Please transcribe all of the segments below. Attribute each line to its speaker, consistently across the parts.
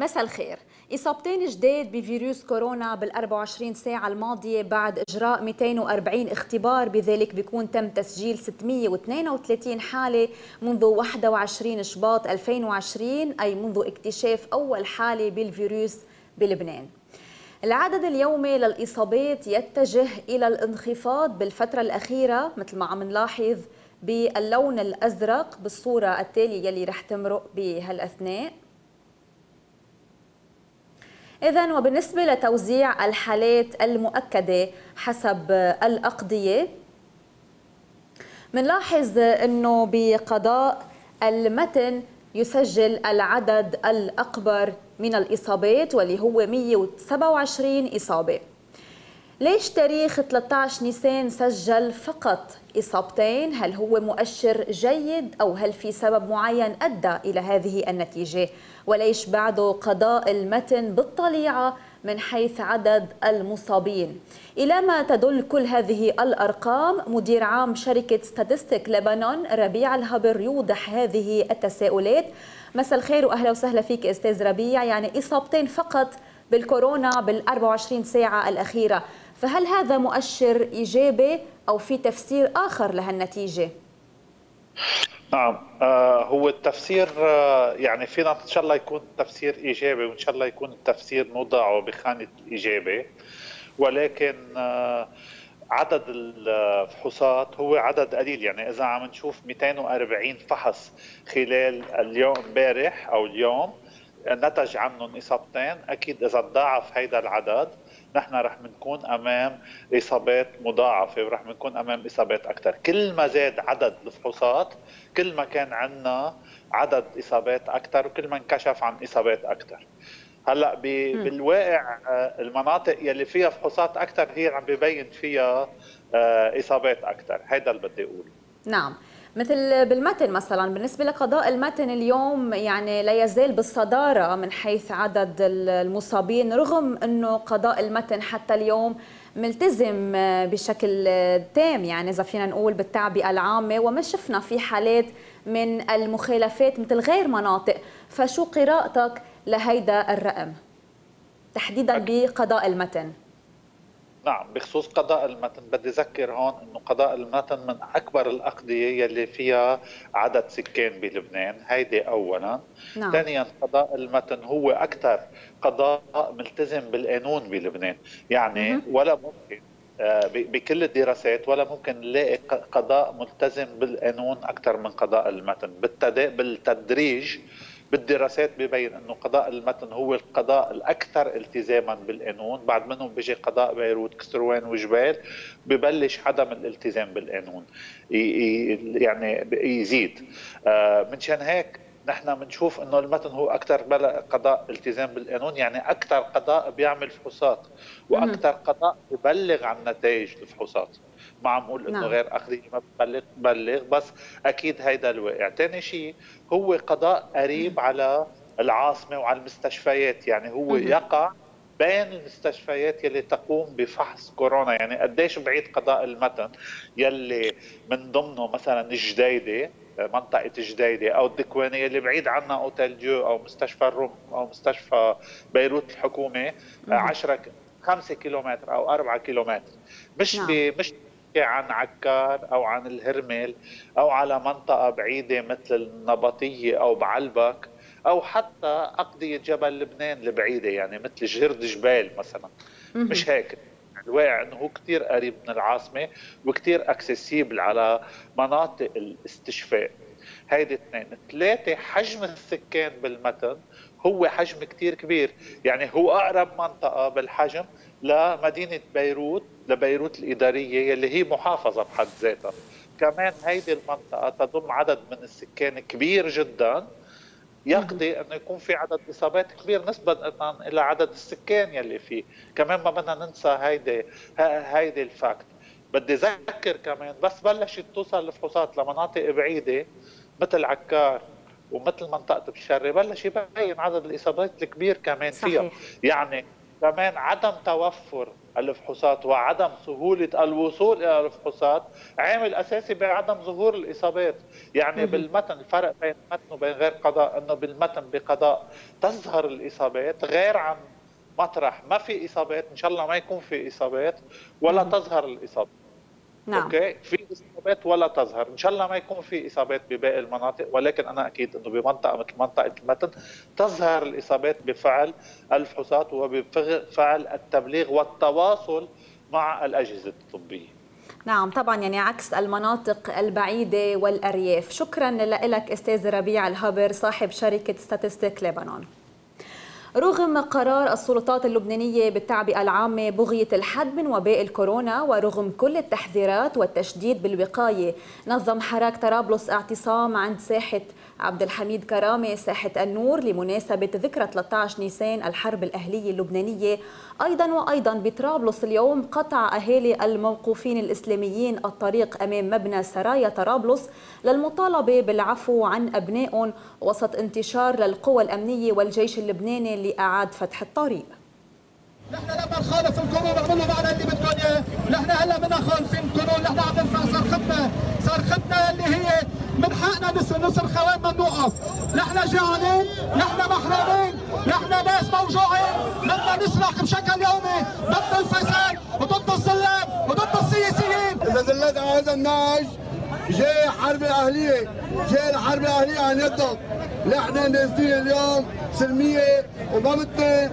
Speaker 1: مساء الخير. إصابتين جداد بفيروس كورونا بال 24 ساعة الماضية بعد إجراء 240 اختبار بذلك بيكون تم تسجيل 632 حالة منذ 21 شباط 2020 أي منذ اكتشاف أول حالة بالفيروس بلبنان. العدد اليومي للإصابات يتجه إلى الانخفاض بالفترة الأخيرة مثل ما عم نلاحظ باللون الأزرق بالصورة التالية يلي رح تمرق بهالأثناء. إذا وبالنسبة لتوزيع الحالات المؤكدة حسب الأقضية منلاحظ أنه بقضاء المتن يسجل العدد الأكبر من الإصابات واللي هو 127 إصابة. ليش تاريخ 13 نيسان سجل فقط إصابتين؟ هل هو مؤشر جيد أو هل في سبب معين أدى إلى هذه النتيجة؟ وليش بعده قضاء المتن بالطليعة من حيث عدد المصابين إلى ما تدل كل هذه الأرقام مدير عام شركة ستاتستيك لبنان ربيع الهبر يوضح هذه التساؤلات مساء الخير وأهلا وسهلا فيك أستاذ ربيع يعني إصابتين فقط بالكورونا بال 24 ساعة الأخيرة فهل هذا مؤشر إيجابي أو في تفسير آخر لهالنتيجة؟
Speaker 2: نعم آه هو التفسير آه يعني فينا إن شاء الله يكون تفسير إيجابي وإن شاء الله يكون التفسير نوضعه بخانة إيجابي ولكن آه عدد الفحوصات هو عدد قليل يعني إذا عم نشوف 240 فحص خلال اليوم امبارح أو اليوم نتج عنهم إصابتين أكيد إذا تضاعف هيدا العدد نحن رح نكون أمام إصابات مضاعفة ورح نكون أمام إصابات أكثر. كل ما زاد عدد الفحوصات كل ما كان عندنا عدد إصابات أكثر وكل ما انكشف عن إصابات أكثر. هلأ بالواقع آه، المناطق يلي فيها فحوصات أكثر هي عم ببين فيها آه، إصابات أكثر. هذا اللي بدي أقوله.
Speaker 1: نعم. مثل بالمتن مثلا بالنسبة لقضاء المتن اليوم يعني لا يزال بالصدارة من حيث عدد المصابين رغم أنه قضاء المتن حتى اليوم ملتزم بشكل تام. يعني إذا فينا نقول بالتعبئة العامة وما شفنا في حالات من المخالفات مثل غير مناطق. فشو قراءتك لهيدا الرقم؟ تحديدا بقضاء المتن.
Speaker 2: نعم بخصوص قضاء المتن. بدي اذكر هون إنه قضاء المتن من أكبر الأقضية يلي فيها عدد سكان بلبنان. هيدي اولا. نعم. ثانيا قضاء المتن هو أكثر قضاء ملتزم بالقانون بلبنان. يعني م- ولا ممكن آه، بكل الدراسات ولا ممكن نلاقي قضاء ملتزم بالقانون أكثر من قضاء المتن. بالتدريج بالدراسات ببين إنه قضاء المتن هو القضاء الأكثر التزاما بالقانون. بعد منهم بيجي قضاء بيروت كسروان وجبال ببلش عدم الالتزام بالقانون. يعني يزيد. آه، منشان هيك نحن بنشوف إنه المتن هو أكثر قضاء التزام بالقانون. يعني أكثر قضاء بيعمل فحوصات وأكثر قضاء ببلغ عن نتائج الفحوصات. ما عم أقول إنه نعم. غير اخذيه ما بتبلغ بلغ بس أكيد هيدا الواقع ثاني شيء هو قضاء قريب على العاصمة وعلى المستشفيات. يعني هو يقع بين المستشفيات يلي تقوم بفحص كورونا. يعني قديش بعيد قضاء المتن يلي من ضمنه مثلا الجديده منطقة جديدة أو الدكوانية اللي بعيد عنا أوتيل جو أو مستشفى الروم أو مستشفى بيروت الحكومة 10 5 كيلومتر أو 4 كيلومتر. مش نعم. مش عن عكار أو عن الهرمل أو على منطقة بعيدة مثل النبطية أو بعلبك أو حتى أقضية جبل لبنان البعيدة يعني مثل جرد جبال مثلا. مش هيك؟ الواقع إنه هو كثير قريب من العاصمة وكثير اكسسيبل على مناطق الاستشفاء. هيدي اثنين. ثلاثة حجم السكان بالمتن هو حجم كثير كبير. يعني هو أقرب منطقة بالحجم لمدينة بيروت لبيروت الإدارية يلي هي محافظة بحد ذاتها. كمان هيدي المنطقة تضم عدد من السكان كبير جدا. يقضي إنه يكون في عدد إصابات كبير نسبه إلى عدد السكان يلي فيه. كمان ما بدنا ننسى هيدي هيدي الفاكت. بدي ذكر كمان بس بلشت توصل الفحوصات لمناطق بعيدة مثل عكار ومثل منطقة بشري. بلش يبين عدد الإصابات الكبير كمان فيها. صحيح. يعني كمان عدم توفر الفحوصات وعدم سهولة الوصول إلى الفحوصات عامل أساسي بعدم ظهور الإصابات. يعني بالمتن الفرق بين المتن وبين غير قضاء أنه بالمتن بقضاء تظهر الإصابات غير عن مطرح. ما في إصابات إن شاء الله ما يكون في إصابات ولا تظهر الإصابات. نعم. okay. في إصابات ولا تظهر. إن شاء الله ما يكون في إصابات بباقي المناطق ولكن أنا أكيد إنه بمنطقة مثل منطقة المتن تظهر الإصابات بفعل الفحوصات وبفعل التبليغ والتواصل مع الأجهزة الطبية.
Speaker 1: نعم طبعا يعني عكس المناطق البعيدة والأرياف. شكرا لك أستاذ ربيع الهبر صاحب شركة Statistics Lebanon رغم قرار السلطات اللبنانية بالتعبئة العامة بغية الحد من وباء الكورونا ورغم كل التحذيرات والتشديد بالوقاية نظم حراك طرابلس اعتصام عند ساحة عبد الحميد كرامة ساحة النور لمناسبة ذكرى 13 نيسان الحرب الأهلية اللبنانية. أيضا وأيضا بطرابلس اليوم قطع أهالي الموقوفين الإسلاميين الطريق أمام مبنى سرايا طرابلس للمطالبة بالعفو عن أبنائهم وسط انتشار للقوى الأمنية والجيش اللبناني لإعاد فتح الطريق.
Speaker 3: نحن لما نخالف القانون اعملوا معنا اللي بدكم إياه، نحن هلا منا خالفين القانون، نحن عم نرفع صرختنا، صرختنا اللي هي من حقنا نصرخ وين ما نوقف، نحن جوعانين، نحن محرومين، نحن ناس موجوعين، بدنا نصرخ بشكل يومي. ضد الفساد وضد الظلام وضد السياسيين.
Speaker 4: إذا زلت على هذا النهج جاي حرب أهلية، جاي الحرب الأهلية عن يدك، نحن نازلين اليوم سلمية وما بدنا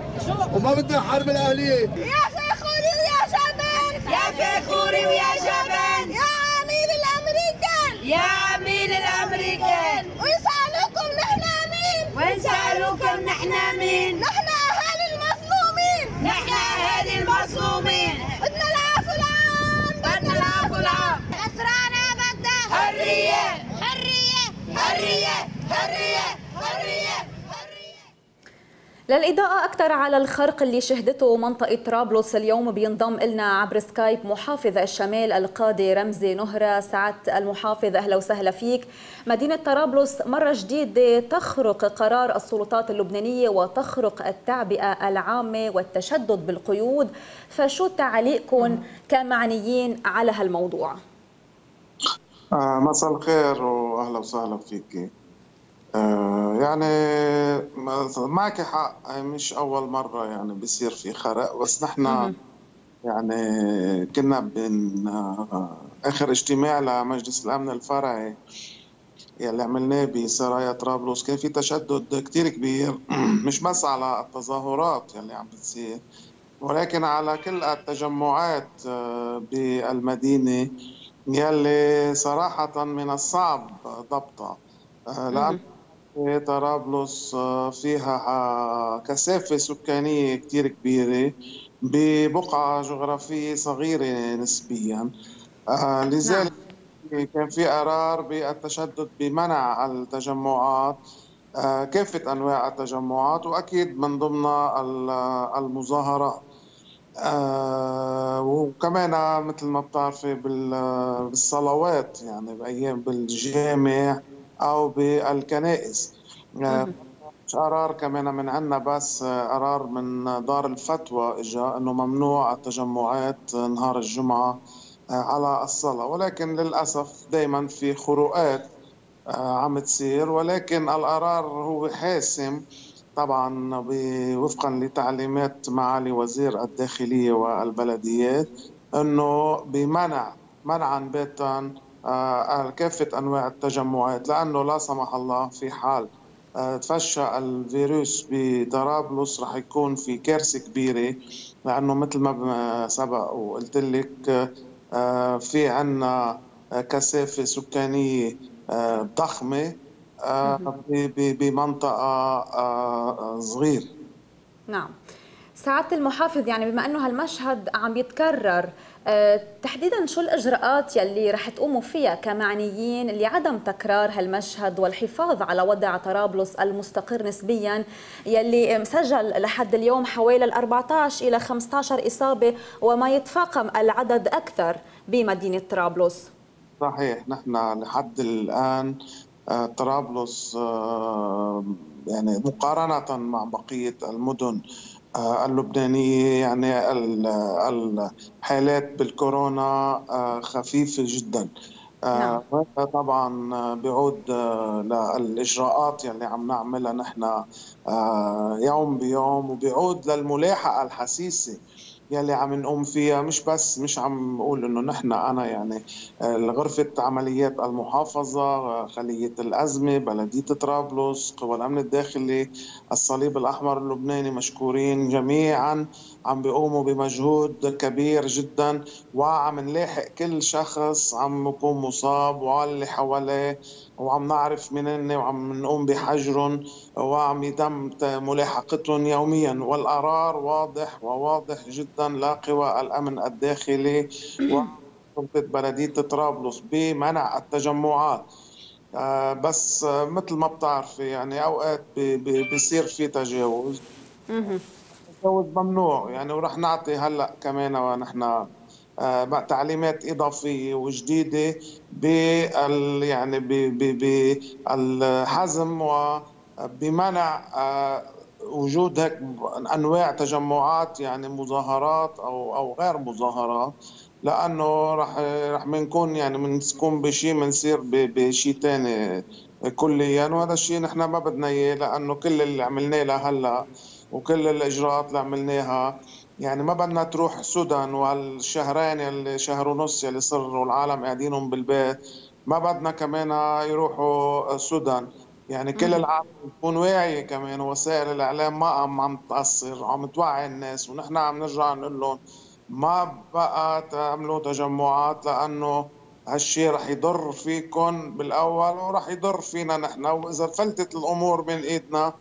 Speaker 4: وما بدنا حرب الأهلية.
Speaker 5: يا فخوري ويا جبان. يا فخوري ويا جبان. يا عميل الأمريكان. يا عميل الأمريكان. ويسالوكم نحن مين ويسالوكم نحن مين نحن اهالي المظلومين نحن اهالي المظلومين بدنا العفو العام بدنا العفو العام اسرانا بدنا حريه حريه حريه حريه
Speaker 1: للإضاءة أكثر على الخرق اللي شهدته منطقة طرابلس اليوم بينضم لنا عبر سكايب محافظ الشمال القاضي رمزي نهرة. سعادة المحافظ أهلا وسهلا فيك. مدينة طرابلس مرة جديدة تخرق قرار السلطات اللبنانية وتخرق التعبئة العامة والتشدد بالقيود. فشو تعليقكم كمعنيين على هالموضوع؟
Speaker 6: آه مساء الخير وأهلا وسهلا فيك يعني معك حق. مش أول مرة يعني بصير في خرق بس نحن يعني كنا بين آه، آخر اجتماع لمجلس الأمن الفرعي يلي عملناه بسرايا طرابلس كان في تشدد كتير كبير. مش بس على التظاهرات يلي عم بتصير ولكن على كل التجمعات آه، بالمدينة يلي صراحة من الصعب ضبطها. لأن طرابلس آه، فيها آه، كثافة سكانية كتير كبيرة ببقعة جغرافية صغيرة نسبيا آه، لذلك نعم. كان في قرار بالتشدد بمنع التجمعات كافة أنواع التجمعات وأكيد من ضمنها المظاهرات وكمان مثل ما بتعرفي بالصلوات يعني بأيام بالجامع أو بالكنائس. آه، مش قرار كمان من عندنا بس آه، قرار من دار الفتوى اجى إنه ممنوع التجمعات نهار الجمعة آه، على الصلاة. ولكن للأسف دائما في خروقات عم تصير. ولكن القرار هو حاسم طبعا وفقا لتعليمات معالي وزير الداخلية والبلديات إنه بمنع منعا باتا كافة أنواع التجمعات لأنه لا سمح الله في حال آه، تفشى الفيروس بطرابلس رح يكون في كارثة كبيرة لأنه مثل ما سبق وقلت لك آه، في عنا كثافة سكانية ضخمة بمنطقة صغيرة.
Speaker 1: نعم. سعادة المحافظ يعني بما أنه هالمشهد عم يتكرر تحديدا شو الإجراءات يلي رح تقوموا فيها كمعنيين لعدم تكرار هالمشهد والحفاظ على وضع طرابلس المستقر نسبيا يلي مسجل لحد اليوم حوالي 14 إلى 15 إصابة وما يتفاقم العدد أكثر بمدينة طرابلس.
Speaker 6: صحيح نحن لحد الآن آه، طرابلس آه، يعني مقارنة مع بقية المدن آه، اللبنانية يعني الحالات بالكورونا آه، خفيفة جدا نعم. طبعا بيعود للإجراءات يلي عم نعملها نحن يوم بيوم وبيعود للملاحقة الحسيسة يلي عم نقوم فيها. مش بس مش عم نقول إنه نحن أنا يعني آه، غرفه عمليات المحافظة آه، خلية الأزمة بلدية طرابلس قوى الأمن الداخلي الصليب الأحمر اللبناني مشكورين جميعا عم بيقوموا بمجهود كبير جدا وعم نلاحق كل شخص عم يكون مصاب واللي حواليه وعم نعرف منين وعم نقوم بحجرهم وعم يتم ملاحقتهم يوميا. والقرار واضح وواضح جدا لقوى الأمن الداخلي وسلطه بلدية طرابلس بمنع التجمعات. آه، بس مثل ما بتعرفي يعني أوقات بيصير في تجاوز. التجاوز ممنوع يعني ورح نعطي هلأ كمان ونحن آه، تعليمات إضافية وجديدة بال يعني بالحزم وبمنع آه، وجود هيك أنواع تجمعات يعني مظاهرات أو أو غير مظاهرات لأنه رح رح بنكون يعني بنكون بشيء بنصير بشيء ثاني كليا وهذا الشيء نحن ما بدنا إياه لأنه كل اللي عملناه لهلأ وكل الإجراءات اللي عملناها يعني ما بدنا تروح سودان والشهرين اللي شهر ونص اللي صروا العالم قاعدينهم بالبيت ما بدنا كمان يروحوا السودان. يعني كل العالم تكون واعيه كمان وسائل الإعلام ما عم عم تأثر عم توعي الناس ونحن عم نرجع نقول لهم ما بقى تعملوا تجمعات لأنه هالشيء رح يضر فيكم بالأول ورح يضر فينا نحن. وإذا فلتت الأمور من إيدنا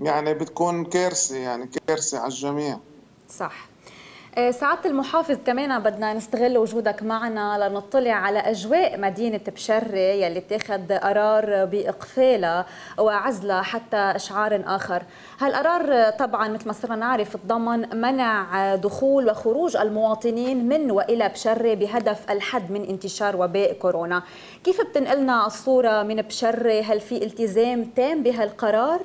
Speaker 6: يعني بتكون كارثة يعني كارثة على الجميع.
Speaker 1: صح. آه، سعادة المحافظ كمان بدنا نستغل وجودك معنا لنطلع على أجواء مدينة بشرة يلي اتخذ قرار بإقفالها وعزلها حتى إشعار آخر. هالقرار طبعا مثل ما صرنا نعرف تضمن منع دخول وخروج المواطنين من وإلى بشرة بهدف الحد من انتشار وباء كورونا. كيف بتنقلنا الصورة من بشرة هل في التزام تام بهالقرار؟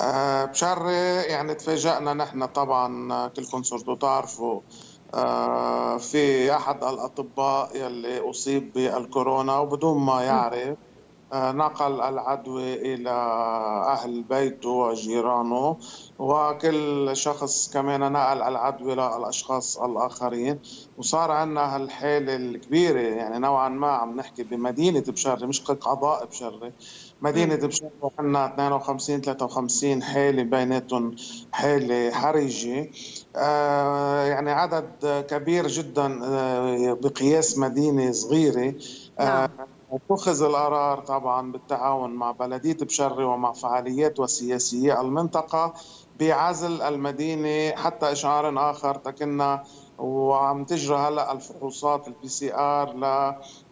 Speaker 6: آه، يعني تفاجأنا نحن طبعا كلكم صرتوا تعرفوا آه، في أحد الأطباء يلي أصيب بالكورونا وبدون ما يعرف آه، نقل العدوى إلى أهل بيته وجيرانه وكل شخص كمان نقل العدوى للأشخاص الآخرين. وصار عندنا هالحالة الكبيرة يعني نوعا ما عم نحكي بمدينة بشرة مش قضاء بشرة مدينة بشري عندنا 52 53 حالة بيناتهم حالة حرجة آه يعني عدد كبير جدا آه بقياس مدينة صغيرة. آه نعم. اتخذ القرار طبعا بالتعاون مع بلدية بشري ومع فعاليات وسياسية المنطقة بعزل المدينة حتى إشعار آخر تكنا وعم تجرى هلا الفحوصات ال PCR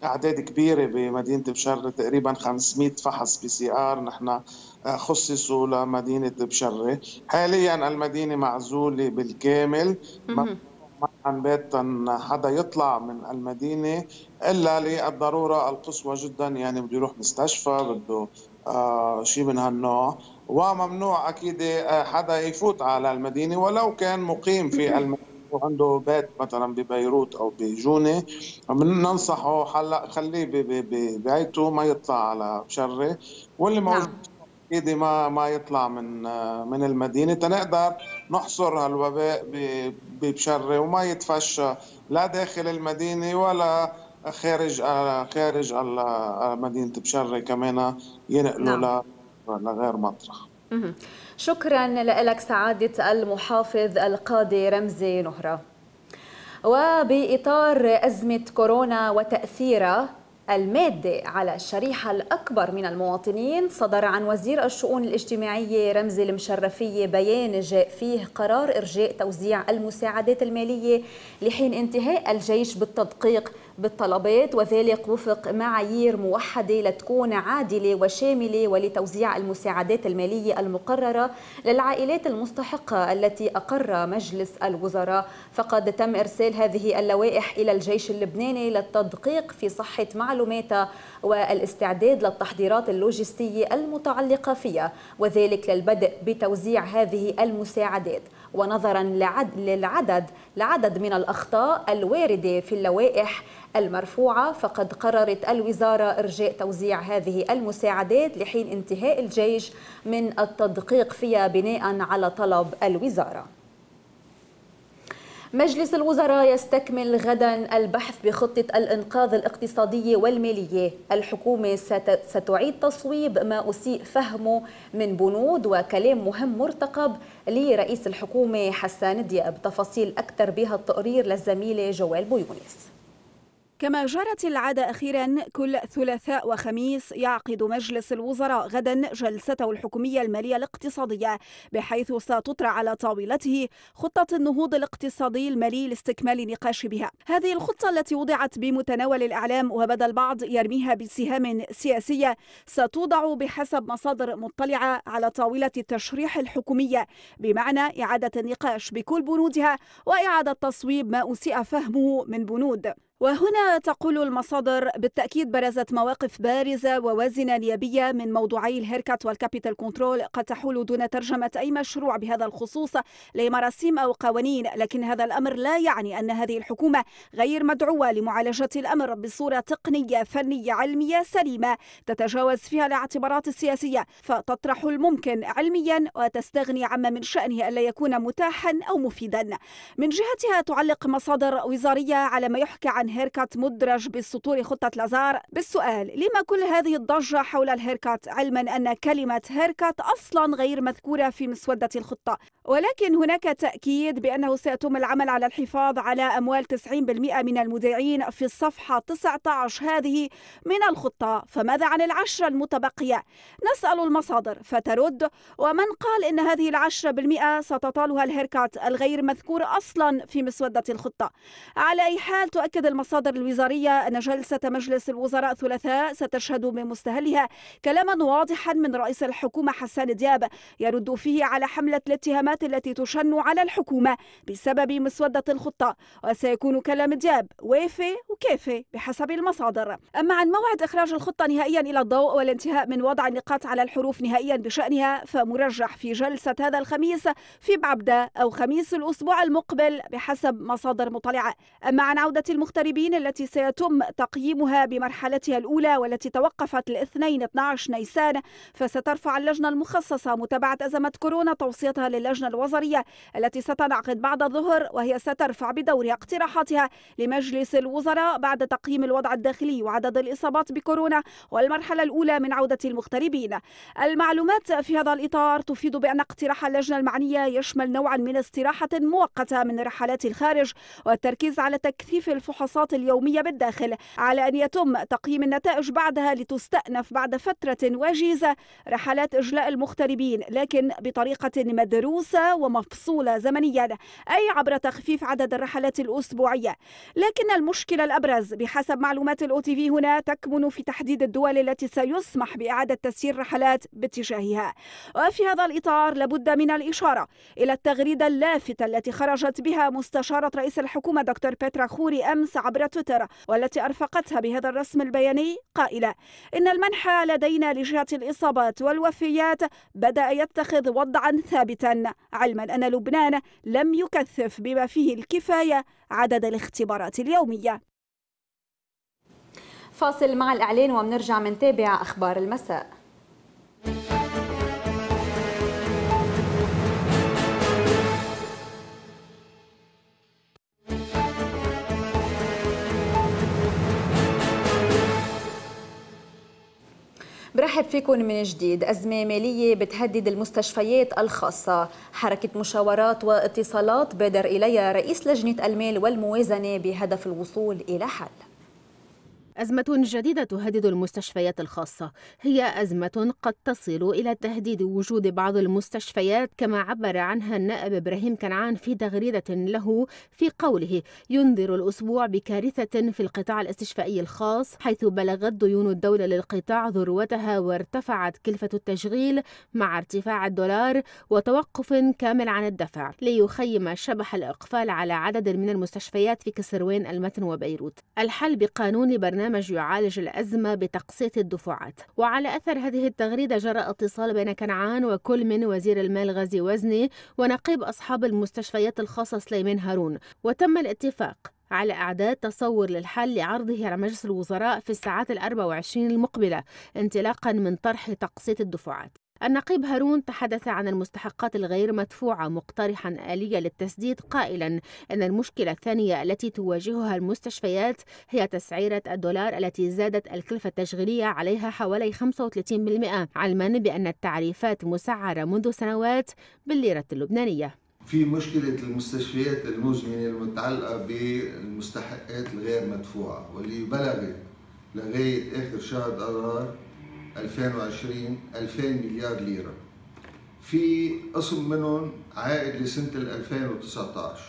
Speaker 6: لاعداد كبيرة بمدينة بشري تقريبا 500 فحص PCR نحن خصصوا لمدينة بشري حاليا المدينة معزولة بالكامل. عن بيت حدا يطلع من المدينة إلا للضرورة القصوى جدا يعني بده يروح مستشفى بده آه شيء من هالنوع. وممنوع أكيد آه، حدا يفوت على المدينة ولو كان مقيم في المدينة. وعنده بيت مثلا ببيروت أو بجونية بننصحه هلأ خليه ببيته ما يطلع على بشره واللي موجود نعم. ايدي ما ما يطلع من من المدينة تنقدر نحصر هالوباء ببشره وما يتفشى لا داخل المدينة ولا خارج خارج مدينة بشره كمان ينقلوا نعم. لغير مطرح
Speaker 1: شكرا لك سعادة المحافظ القاضي رمزي نهرة. وبإطار أزمة كورونا وتأثيرها المادة على الشريحة الأكبر من المواطنين صدر عن وزير الشؤون الاجتماعية رمزي المشرفية بيان جاء فيه قرار إرجاء توزيع المساعدات المالية لحين انتهاء الجيش بالتدقيق بالطلبات وذلك وفق معايير موحدة لتكون عادلة وشاملة ولتوزيع المساعدات المالية المقررة للعائلات المستحقة التي أقر مجلس الوزراء. فقد تم إرسال هذه اللوائح إلى الجيش اللبناني للتدقيق في صحة معلوماتها والاستعداد للتحضيرات اللوجستية المتعلقة فيها وذلك للبدء بتوزيع هذه المساعدات. ونظرا للعدد لعدد من الأخطاء الواردة في اللوائح المرفوعة. فقد قررت الوزارة إرجاء توزيع هذه المساعدات لحين انتهاء الجيش من التدقيق فيها بناء على طلب الوزارة. مجلس الوزراء يستكمل غدا البحث بخطة الإنقاذ الاقتصادية والمالية. الحكومة ستعيد تصويب ما أسيء فهمه من بنود وكلام مهم مرتقب لرئيس الحكومة حسان دياب. تفاصيل أكثر بها التقرير للزميلة جوال بويونس.
Speaker 7: كما جرت العادة أخيرا كل ثلاثاء وخميس يعقد مجلس الوزراء غدا جلسته الحكومية المالية الاقتصادية بحيث ستطرح على طاولته خطة النهوض الاقتصادي المالي لاستكمال النقاش بها هذه الخطة التي وضعت بمتناول الإعلام وبدأ البعض يرميها بسهام سياسية ستوضع بحسب مصادر مطلعة على طاولة التشريح الحكومية بمعنى إعادة النقاش بكل بنودها وإعادة تصويب ما أسيء فهمه من بنود. وهنا تقول المصادر بالتأكيد برزت مواقف بارزة ووازنة نيابية من موضوعي ال haircut وال capital control. قد تحول دون ترجمة أي مشروع بهذا الخصوص لمراسيم أو قوانين لكن هذا الأمر لا يعني أن هذه الحكومة غير مدعوة لمعالجة الأمر بصورة تقنية فنية علمية سليمة تتجاوز فيها الاعتبارات السياسية فتطرح الممكن علميا وتستغني عما من شأنه ألا يكون متاحا أو مفيدا. من جهتها تعلق مصادر وزارية على ما يحكى عن هيركات مدرج بسطور خطة لازار بالسؤال لما كل هذه الضجة حول الهيركات علما أن كلمة هيركات أصلا غير مذكورة في مسودة الخطة. ولكن هناك تأكيد بأنه سيتم العمل على الحفاظ على أموال 90% من المودعين في الصفحة 19 هذه من الخطة. فماذا عن العشرة المتبقية؟ نسأل المصادر فترد ومن قال إن هذه العشرة بالمئة ستطالها الهيركات الغير مذكور أصلا في مسودة الخطة؟ على أي حال تؤكد المصادر الوزارية أن جلسة مجلس الوزراء ثلاثاء ستشهد بمستهلها كلاما واضحا من رئيس الحكومة حسان دياب يرد فيه على حملة الاتهامات التي تشن على الحكومة بسبب مسودة الخطة وسيكون كلام دياب ويفي وكيفي بحسب المصادر. أما عن موعد إخراج الخطة نهائيا إلى الضوء والانتهاء من وضع النقاط على الحروف نهائيا بشأنها فمرجح في جلسة هذا الخميس في بعبدة أو خميس الأسبوع المقبل بحسب مصادر مطلعة. أما عن عودة المختلف المغتربين التي سيتم تقييمها بمرحلتها الأولى والتي توقفت الاثنين 12 نيسان فسترفع اللجنة المخصصة متابعة أزمة كورونا توصيتها للجنة الوزارية التي ستنعقد بعد الظهر وهي سترفع بدورها اقتراحاتها لمجلس الوزراء بعد تقييم الوضع الداخلي وعدد الإصابات بكورونا والمرحلة الأولى من عودة المغتربين. المعلومات في هذا الإطار تفيد بأن اقتراح اللجنة المعنية يشمل نوعا من استراحة مؤقتة من رحلات الخارج والتركيز على تكثيف الفحوصات الفحوصات اليومية بالداخل على أن يتم تقييم النتائج بعدها لتستأنف بعد فترة وجيزة رحلات إجلاء المغتربين لكن بطريقة مدروسة ومفصولة زمنيا أي عبر تخفيف عدد الرحلات الأسبوعية. لكن المشكلة الأبرز بحسب معلومات الأو تي في هنا تكمن في تحديد الدول التي سيسمح بإعادة تسيير رحلات باتجاهها. وفي هذا الإطار لابد من الإشارة إلى التغريدة اللافتة التي خرجت بها مستشارة رئيس الحكومة دكتور بيترا خوري أمس عبر تويتر والتي أرفقتها بهذا الرسم البياني قائلة إن المنحى لدينا لجهة الإصابات والوفيات بدأ يتخذ وضعا ثابتا علما أن لبنان لم يكثف بما فيه الكفاية عدد الاختبارات اليومية.
Speaker 1: فاصل مع الإعلان ومنرجع منتابع أخبار المساء. برحب فيكم من جديد. أزمة مالية بتهدد المستشفيات الخاصة. حركة مشاورات واتصالات بادر إليها رئيس لجنة المال والموازنة بهدف الوصول إلى حل.
Speaker 8: أزمة جديدة تهدد المستشفيات الخاصة. هي أزمة قد تصل إلى تهديد وجود بعض المستشفيات كما عبر عنها النائب إبراهيم كنعان في تغريدة له في قوله ينذر الأسبوع بكارثة في القطاع الاستشفائي الخاص حيث بلغت ديون الدولة للقطاع ذروتها وارتفعت كلفة التشغيل مع ارتفاع الدولار وتوقف كامل عن الدفع ليخيم شبح الإقفال على عدد من المستشفيات في كسروين المتن وبيروت الحل بقانون لبرنامج برنامج يعالج الأزمة بتقسيط الدفعات. وعلى أثر هذه التغريدة جرى اتصال بين كنعان وكل من وزير المال غازي وزني ونقيب أصحاب المستشفيات الخاصة سليمان هارون. وتم الاتفاق على إعداد تصور للحل لعرضه على مجلس الوزراء في الساعات الأربع وعشرين المقبلة انطلاقا من طرح تقسيط الدفعات. النقيب هارون تحدث عن المستحقات الغير مدفوعة مقترحا آلية للتسديد قائلا أن المشكلة الثانية التي تواجهها المستشفيات هي تسعيرة الدولار التي زادت الكلفة التشغيلية عليها حوالي 35% علما بأن التعريفات مسعرة منذ سنوات بالليرة اللبنانية.
Speaker 9: في مشكلة المستشفيات المزمنة المتعلقة بالمستحقات الغير مدفوعة واللي بلغت لغاية آخر شهر أذار 2020 2000 مليار ليرة. في قسم منهم عائد لسنة 2019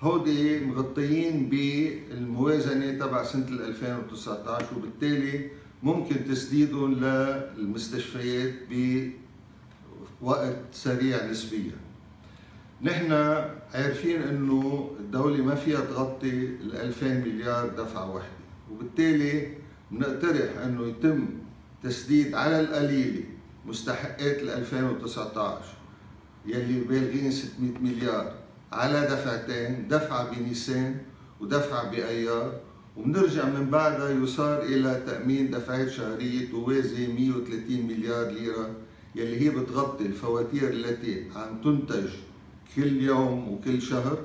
Speaker 9: هودي مغطيين بالموازنة تبع سنة 2019 وبالتالي ممكن تسديدهم للمستشفيات بوقت سريع نسبيا. نحن عارفين إنه الدولة ما فيها تغطي ال 2000 مليار دفعة واحدة وبالتالي بنقترح إنه يتم تسديد على القليلة مستحقات ال 2019 يلي بالغين 600 مليار. على دفعتين دفعة بنيسان ودفعة بأيار. وبنرجع من بعدها يصار إلى تأمين دفعات شهرية توازي 130 مليار ليرة يلي هي بتغطي الفواتير التي عم تنتج كل يوم وكل شهر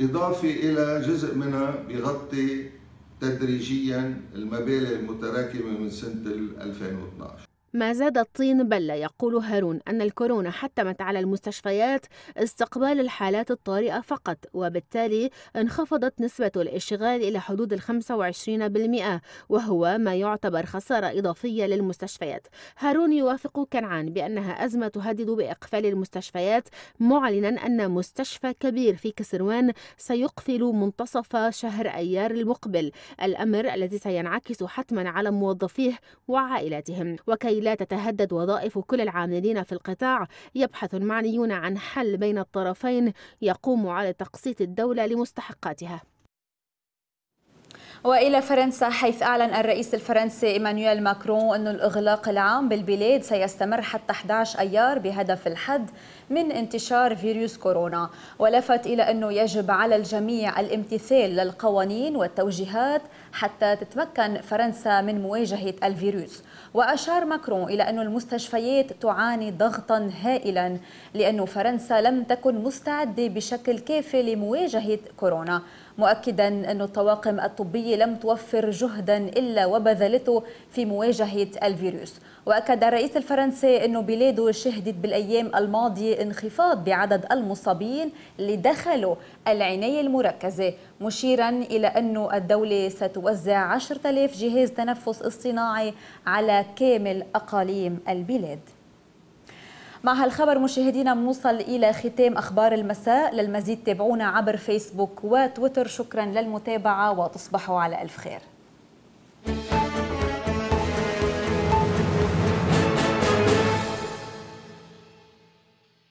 Speaker 9: إضافة إلى جزء منها بيغطي تدريجيا المبالغ المتراكمة من سنة 2012
Speaker 8: ما زاد الطين بلة يقول هارون أن الكورونا حتمت على المستشفيات استقبال الحالات الطارئة فقط وبالتالي انخفضت نسبة الاشتغال إلى حدود ال 25% وهو ما يعتبر خسارة إضافية للمستشفيات. هارون يوافق كنعان بأنها أزمة تهدد بإقفال المستشفيات معلنا أن مستشفى كبير في كسروان سيقفل منتصف شهر أيار المقبل الأمر الذي سينعكس حتما على موظفيه وعائلاتهم. وكي لا تتهدد وظائف كل العاملين في القطاع. يبحث المعنيون عن حل بين الطرفين يقوم على تقسيط الدولة لمستحقاتها.
Speaker 1: وإلى فرنسا حيث أعلن الرئيس الفرنسي إيمانويل ماكرون أن الإغلاق العام بالبلاد سيستمر حتى 11 أيار بهدف الحد من انتشار فيروس كورونا. ولفت إلى أنه يجب على الجميع الامتثال للقوانين والتوجيهات حتى تتمكن فرنسا من مواجهة الفيروس. وأشار ماكرون إلى أن المستشفيات تعاني ضغطا هائلا لأن فرنسا لم تكن مستعدة بشكل كافي لمواجهة كورونا. مؤكدا أن الطواقم الطبية لم توفر جهدا إلا وبذلته في مواجهة الفيروس. وأكد الرئيس الفرنسي أن بلاده شهدت بالأيام الماضية انخفاض بعدد المصابين اللي دخلوا العناية المركزة. مشيرا إلى أن الدولة ستوزع 10,000 جهاز تنفس اصطناعي على كامل أقاليم البلاد. مع هالخبر مشاهدينا بنوصل إلى ختام أخبار المساء. للمزيد تابعونا عبر فيسبوك وتويتر. شكرا للمتابعة وتصبحوا على ألف خير.